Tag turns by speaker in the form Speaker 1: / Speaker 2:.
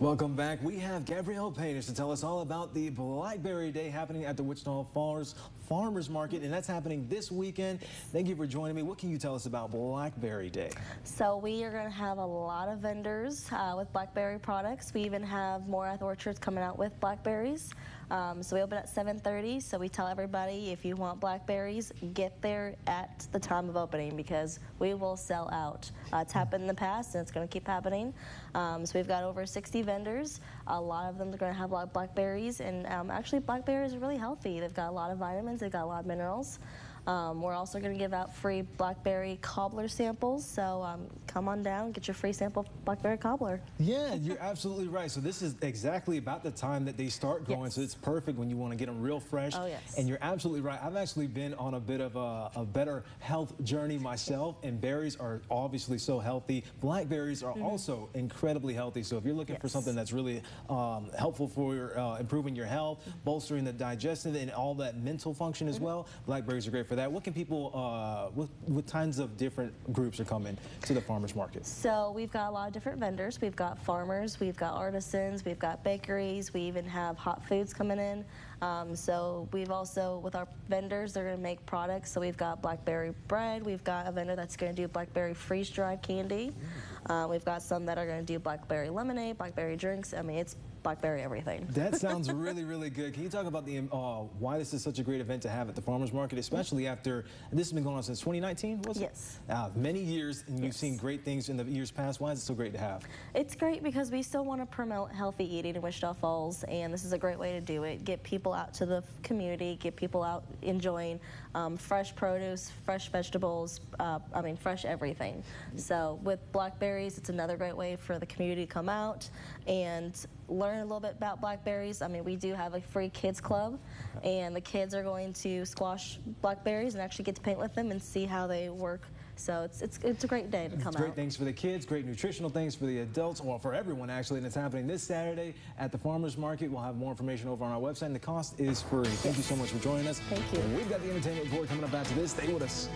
Speaker 1: Welcome back. We have Gabrielle Painters to tell us all about the Blackberry Day happening at the Wichita Falls Farmers Market, and that's happening this weekend. Thank you for joining me. What can you tell us about Blackberry Day?
Speaker 2: So we are going to have a lot of vendors uh, with blackberry products. We even have Morath Orchards coming out with blackberries. Um, so we open at 7.30, so we tell everybody if you want blackberries, get there at the time of opening because we will sell out. Uh, it's happened in the past and it's going to keep happening. Um, so we've got over 60 vendors. A lot of them are going to have a lot of blackberries and um, actually blackberries are really healthy. They've got a lot of vitamins, they've got a lot of minerals. Um, we're also going to give out free blackberry cobbler samples, so um, come on down, get your free sample blackberry cobbler.
Speaker 1: Yeah, you're absolutely right. So this is exactly about the time that they start growing, yes. so it's perfect when you want to get them real fresh.
Speaker 2: Oh, yes.
Speaker 1: And you're absolutely right. I've actually been on a bit of a, a better health journey myself, and berries are obviously so healthy. Blackberries are mm -hmm. also incredibly healthy, so if you're looking yes. for something that's really um, helpful for your, uh, improving your health, bolstering the digestive and all that mental function as mm -hmm. well, blackberries are great for that, what can people, uh, what, what kinds of different groups are coming to the farmers market?
Speaker 2: So we've got a lot of different vendors. We've got farmers, we've got artisans, we've got bakeries, we even have hot foods coming in. Um, so we've also, with our vendors, they're going to make products. So we've got blackberry bread. We've got a vendor that's going to do blackberry freeze-dried candy. Uh, we've got some that are going to do blackberry lemonade, blackberry drinks. I mean, it's blackberry everything.
Speaker 1: That sounds really, really good. Can you talk about the uh, why this is such a great event to have at the farmers market, especially after this has been going on since 2019? Was
Speaker 2: yes.
Speaker 1: It? Uh, many years, and you've seen great things in the years past. Why is it so great to have?
Speaker 2: It's great because we still want to promote healthy eating in Wichita Falls, and this is a great way to do it. Get people out to the community, get people out enjoying um, fresh produce, fresh vegetables, uh, I mean, fresh everything. So with blackberries, it's another great way for the community to come out and learn a little bit about blackberries. I mean, we do have a free kids club, and the kids are going to squash blackberries and actually get to paint with them and see how they work. So it's it's, it's a great day to come
Speaker 1: it's great out. things for the kids, great nutritional things for the adults, well, for everyone actually, and it's happening this Saturday at the Farmers Market. We'll have more information over on our website, and the cost is free. Thank you so much for joining us.
Speaker 2: Thank you.
Speaker 1: we've got the entertainment report coming up after this. Stay with us.